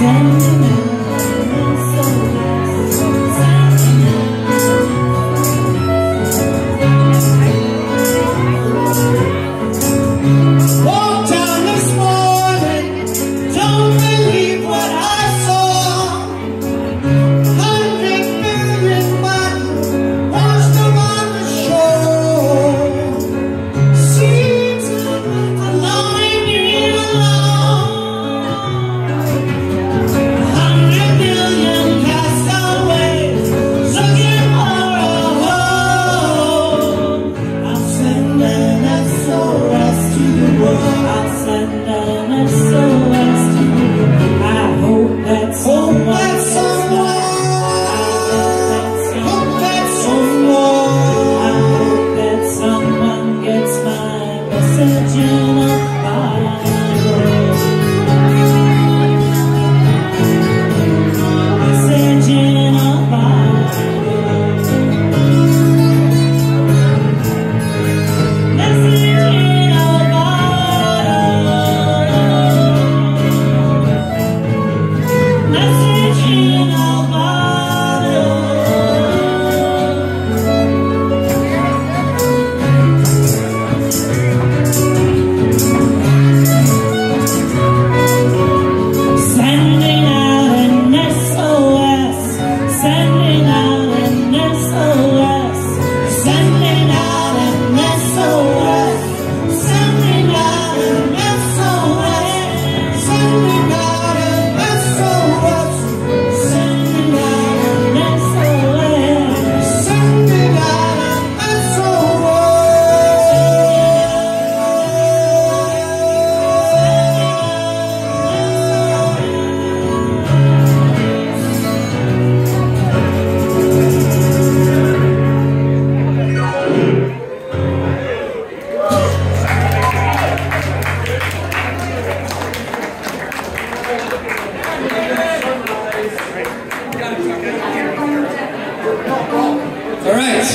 send Message you. All right.